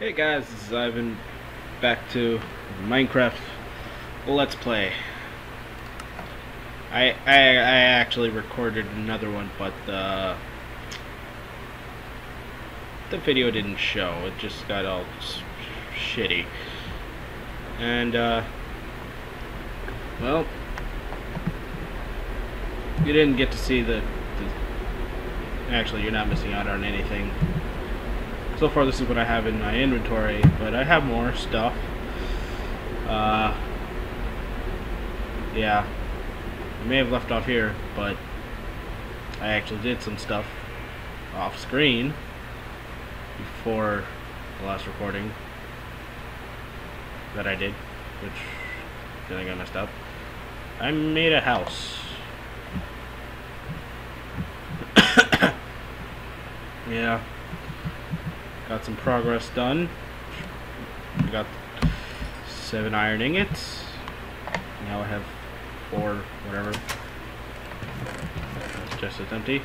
Hey guys, this is Ivan back to Minecraft Let's Play. I, I, I actually recorded another one, but uh, the video didn't show. It just got all shitty. And, uh, well, you didn't get to see the, the actually, you're not missing out on anything so far this is what I have in my inventory, but I have more stuff. Uh, yeah, I may have left off here, but I actually did some stuff off screen before the last recording that I did, which I think I messed up. I made a house. yeah. Got some progress done. We got seven iron ingots. Now I have four, whatever. It's just it's empty.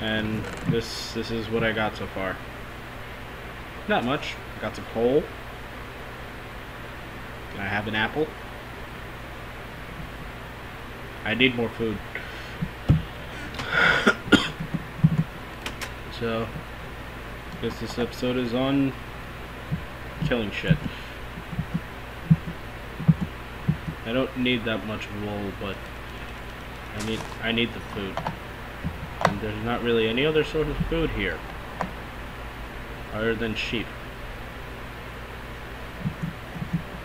And this this is what I got so far. Not much. I got some coal. And I have an apple. I need more food. so Guess this episode is on killing shit. I don't need that much wool, but I need I need the food. And there's not really any other sort of food here. Other than sheep.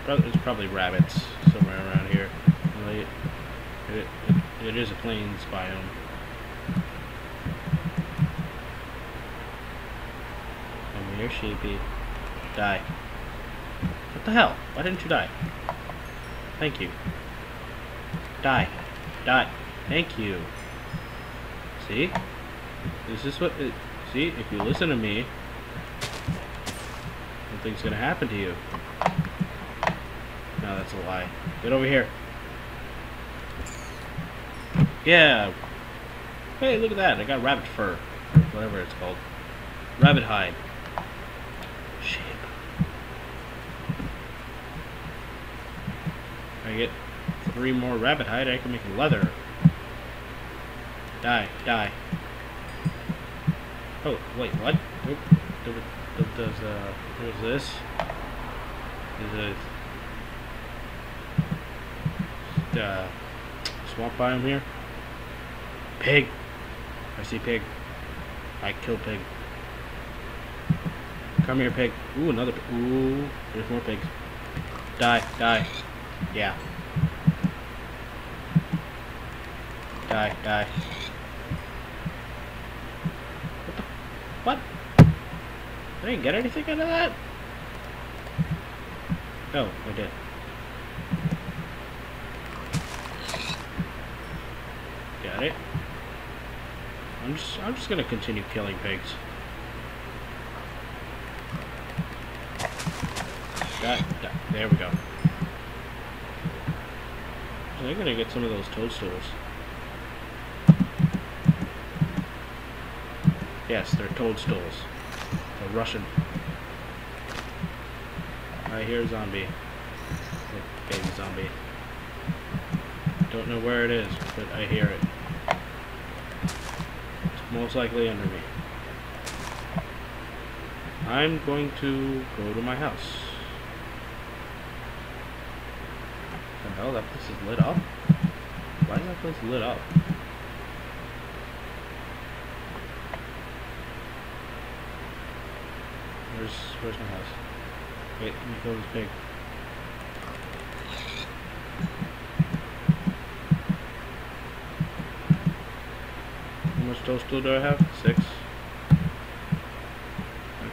There's probably rabbits somewhere around here. It, it, it is a plains biome. Here, be. Die. What the hell? Why didn't you die? Thank you. Die. Die. Thank you. See? This is what... It, see? If you listen to me, nothing's gonna happen to you. No, that's a lie. Get over here. Yeah. Hey, look at that. I got rabbit fur. Whatever it's called. Rabbit hide. Sheep. I get three more rabbit hide, I can make leather. Die, die. Oh, wait, what? Nope. Does, uh, what is this? Is a, uh, swamp biome here? Pig! I see pig. I kill pig. Come here, pig. Ooh, another pig. Ooh, there's more pigs. Die, die. Yeah. Die, die. What the? What? I didn't get anything out of that? Oh, I did. Got it. I'm just I'm just gonna continue killing pigs. There we go. I'm gonna get some of those toadstools. Yes, they're toadstools. They're Russian. I hear a zombie. A baby zombie. Don't know where it is, but I hear it. It's most likely under me. I'm going to go to my house. the hell? That place is lit up? Why is that place lit up? Where's where's my house? Wait, let me kill this pig. How much toadstool do I have? Six.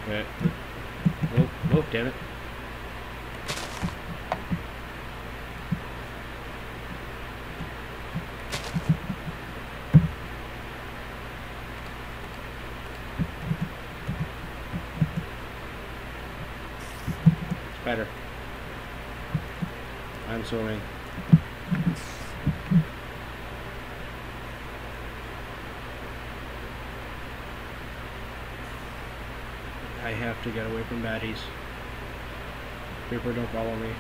Okay. Oh, oh, damn it. Better. I'm swimming. I have to get away from baddies. Creeper, don't follow me.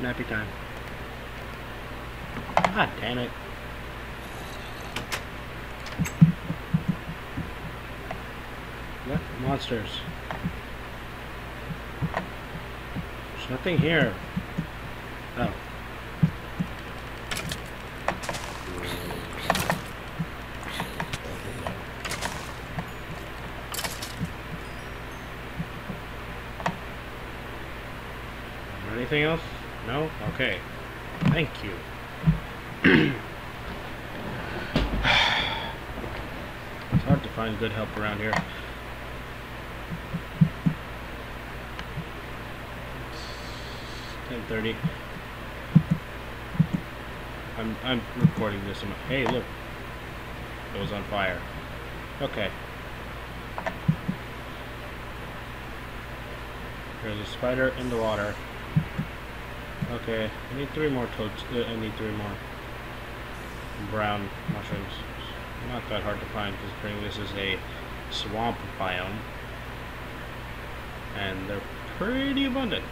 Nappy time. God damn it. What? There's nothing here. Oh. Anything else? No? Okay. Thank you. it's hard to find good help around here. Ten thirty. I'm I'm recording this. I'm, hey, look, it was on fire. Okay. There's a spider in the water. Okay, I need three more toads. Uh, I need three more brown mushrooms. Not that hard to find because, considering this is a swamp biome. And they're pretty abundant.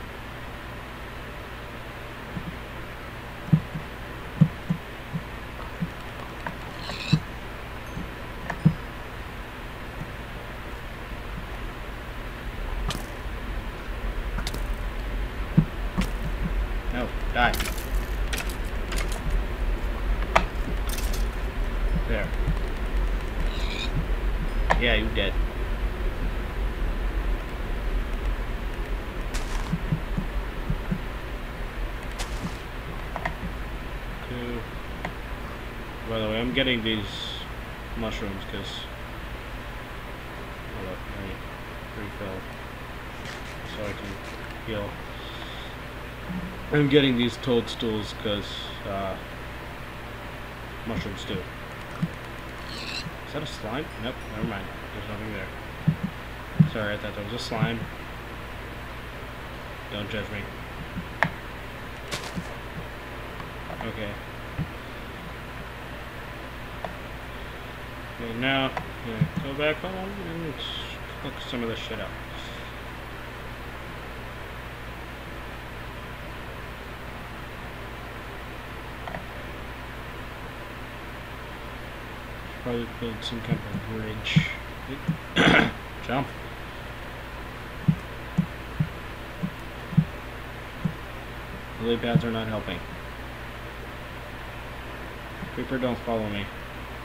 No, die. There. Yeah, you dead. Two. By the way, I'm getting these mushrooms because. Hold up, me refill so I can heal. I'm getting these toadstools because uh, mushrooms do. That a slime? Nope, never mind. There's nothing there. Sorry, I thought that was a slime. Don't judge me. Okay. Okay, now, yeah, go back home and cook some of this shit up. Probably build some kind of a bridge. Jump. Lily pads are not helping. Creeper, don't follow me.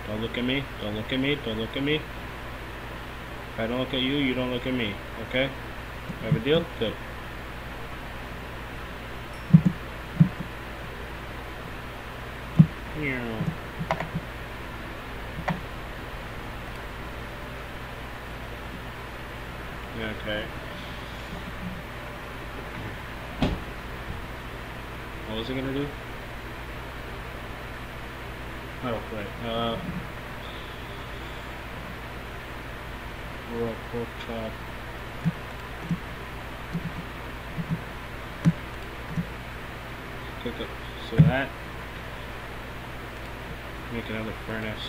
Don't look at me. Don't look at me. Don't look at me. If I don't look at you, you don't look at me. Okay? Have a deal? Good. Yeah, okay. What was it gonna do? Oh, right. Uh, raw pork chop. Cook up. So that. Make another furnace.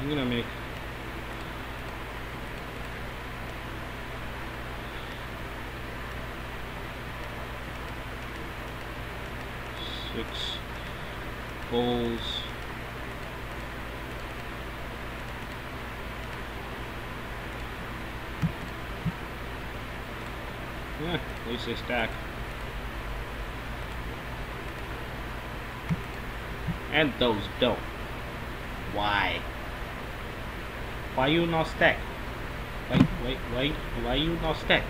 I'm gonna make bowls. Yeah, at least they stack. And those don't. Why? Why you not stack? Wait, wait, wait. Why you not stack?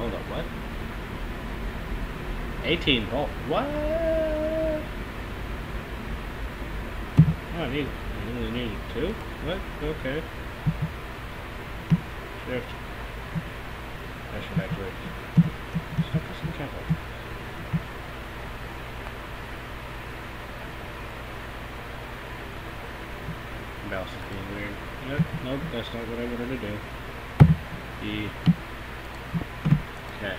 Hold up. What? 18 volt. What? Oh, I need. I only need two. What? Okay. Shift. I should actually. Stop pressing capital. mouse is being weird. Nope, that's not what I wanted to do. E. Okay.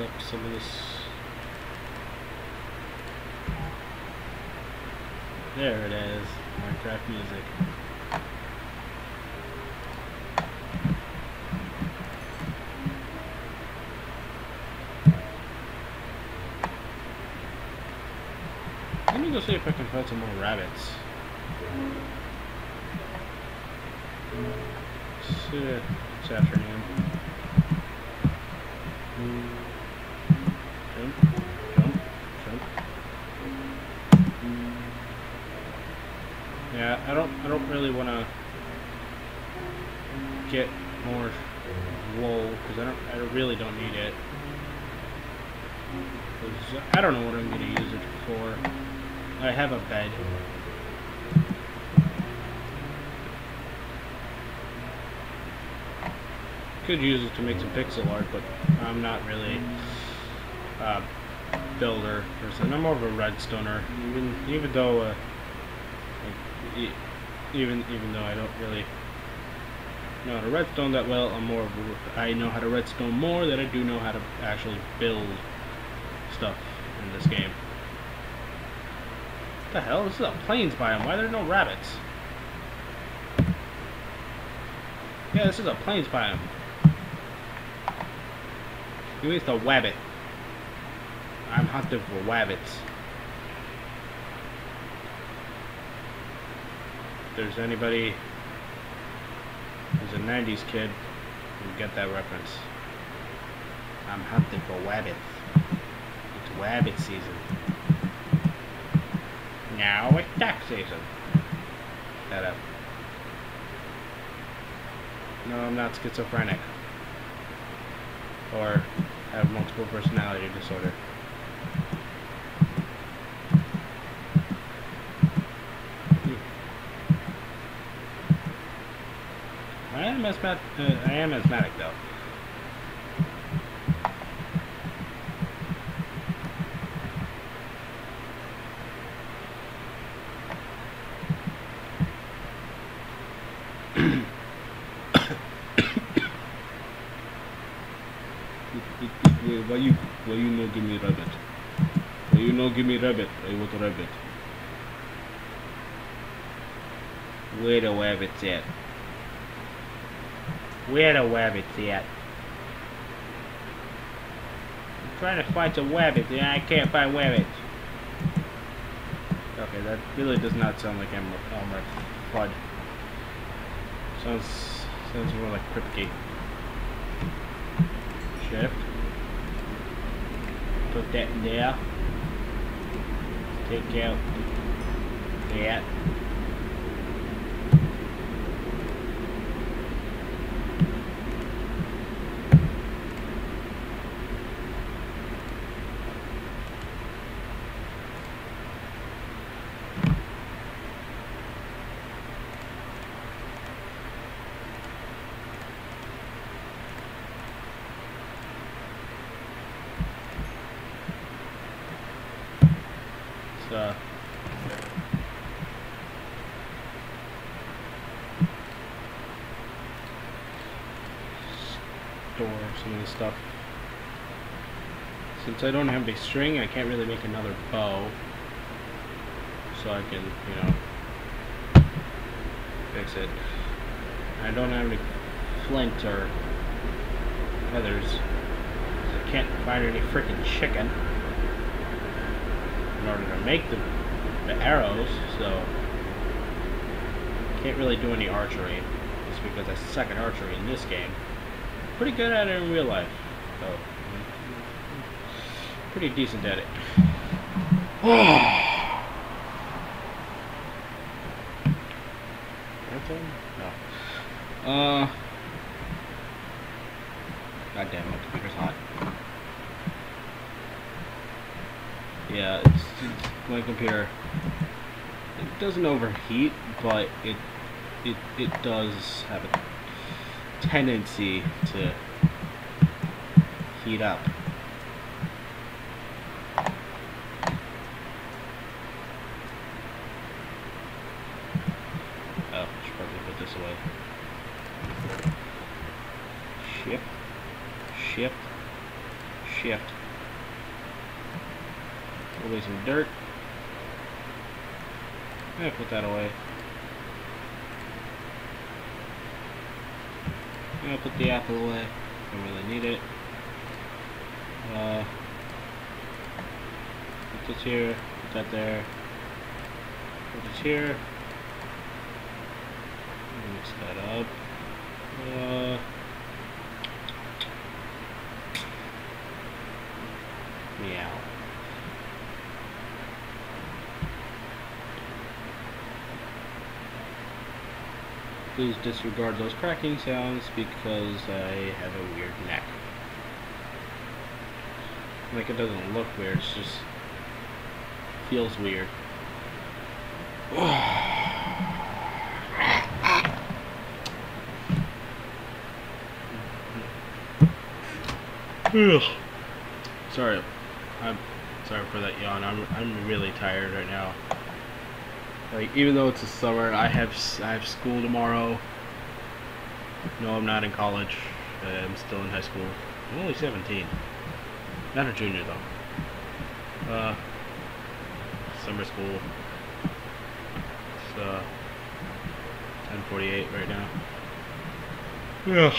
Up some of this. There it is. Minecraft music. Let me go see if I can find some more rabbits. It's, uh, it's afternoon. Yeah, I don't, I don't really want to get more wool because I don't, I really don't need it. I don't know what I'm gonna use it for. I have a bed. Could use it to make some pixel art, but I'm not really a builder person. I'm more of a redstoner, even even though uh, even even though I don't really know how to redstone that well. I'm more a, I know how to redstone more than I do know how to actually build stuff in this game. What the hell? This is a plains biome. Why are there no rabbits? Yeah, this is a plains biome. You need the wabbit. I'm hunting for wabbits. There's anybody who's a 90s kid who get that reference. I'm hunting for wabbits. It's wabbit season. Now it's duck season. Shut up. No, I'm not schizophrenic. Or have multiple personality disorder. I am asthmatic. Uh, I am asthmatic though. Why you why you no give me rabbit? Why you no give me rabbit? I want a rabbit. Where the rabbit's at? Where the wabbits at? I'm trying to find some wabbits and I can't find wabbits. Okay, that really does not sound like Elmer, Elmer Fudd. Sounds sounds more like Kripke. Shift. Put that in there. Take out that. It's, uh, store some of this stuff. Since I don't have a string, I can't really make another bow. So I can, you know, fix it. I don't have any flint or feathers. I can't find any freaking chicken in order to make the, the arrows, so can't really do any archery just because I suck at archery in this game. Pretty good at it in real life, though. Pretty decent at it. No. Uh. God damn, my computer's hot. Yeah, it's, it's my computer. It doesn't overheat, but it it it does have a tendency to heat up. Oh, should probably put this away. Shift, shift, shift. Away some dirt. I'm gonna put that away. Yeah, put the apple away. Don't really need it. Uh, put this here. Put that there. Put this here. Mix that up. Uh, meow. Please disregard those cracking sounds because I have a weird neck. Like it doesn't look weird, it's just feels weird. sorry, I'm sorry for that yawn. I'm I'm really tired right now. Like even though it's a summer, I have I have school tomorrow. No, I'm not in college. I'm still in high school. I'm only 17. Not a junior though. Uh, summer school. It's uh 10:48 right now. Yeah.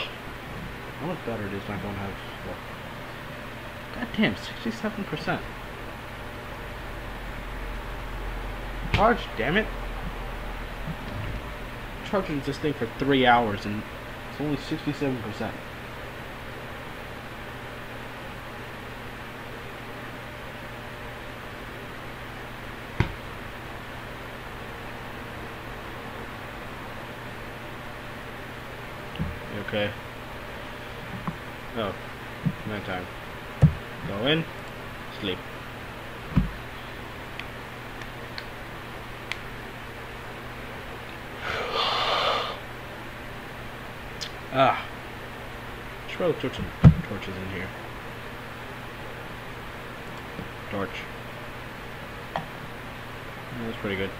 How much better it is when I don't have. Well, God damn, 67%. Charge, damn it. Charging this thing for three hours and it's only 67%. You okay? Oh, nighttime. Go in, sleep. Ah. Should probably put some torches in here. Torch. That's pretty good.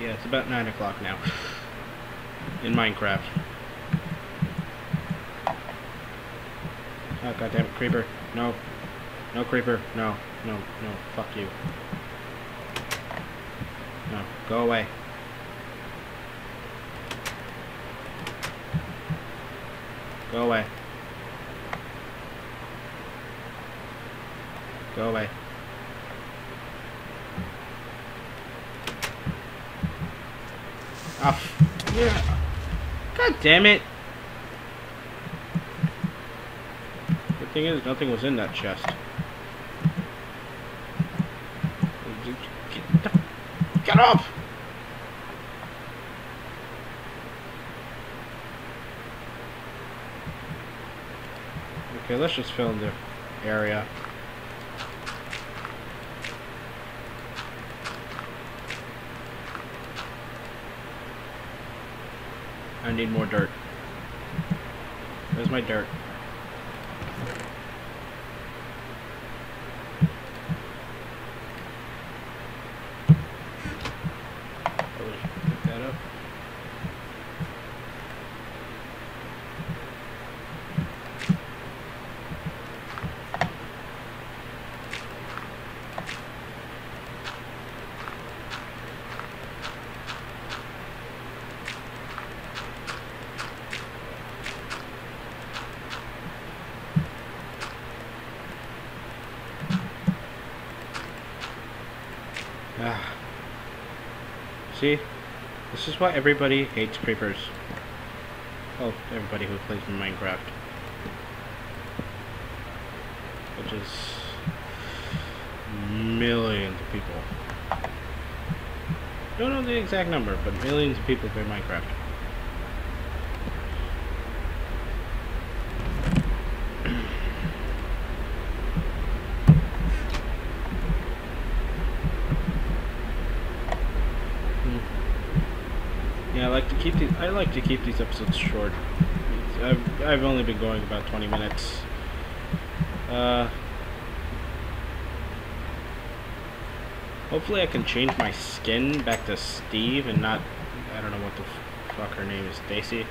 Yeah, it's about 9 o'clock now. In Minecraft. Oh, it, creeper. No. No, creeper. No. No, no. Fuck you. No. Go away. Go away. Go away. Oh, yeah. God damn it. Thing is, nothing was in that chest. Get, get up! Okay, let's just fill in the area. I need more dirt. Where's my dirt? Probably should pick that up. Ah. See? This is why everybody hates creepers. Well, everybody who plays Minecraft. Which is millions of people. Don't know the exact number, but millions of people play Minecraft. Yeah, I like to keep these. I like to keep these episodes short. I've, I've only been going about 20 minutes. Uh, hopefully I can change my skin back to Steve and not, I don't know what the fuck her name is, Stacy?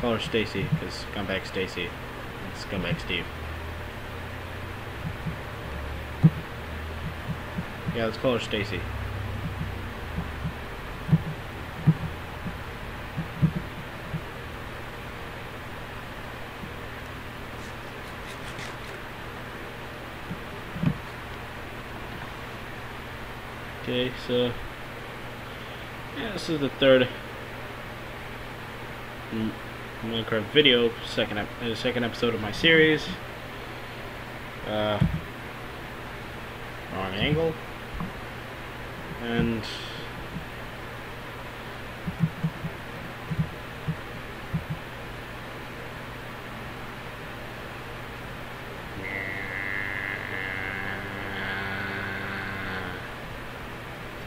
Call her Stacy, because Scumbag Stacy and Scumbag Steve. Yeah, let's call her Stacy. Yeah, this is the third Minecraft video, second uh, second episode of my series. Uh, wrong angle, and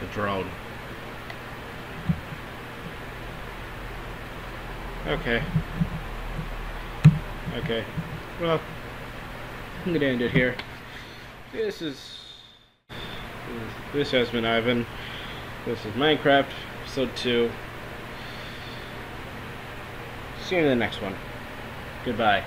the drone. Okay. Okay. Well, I'm gonna end it here. This is. This has been Ivan. This is Minecraft, episode 2. See you in the next one. Goodbye.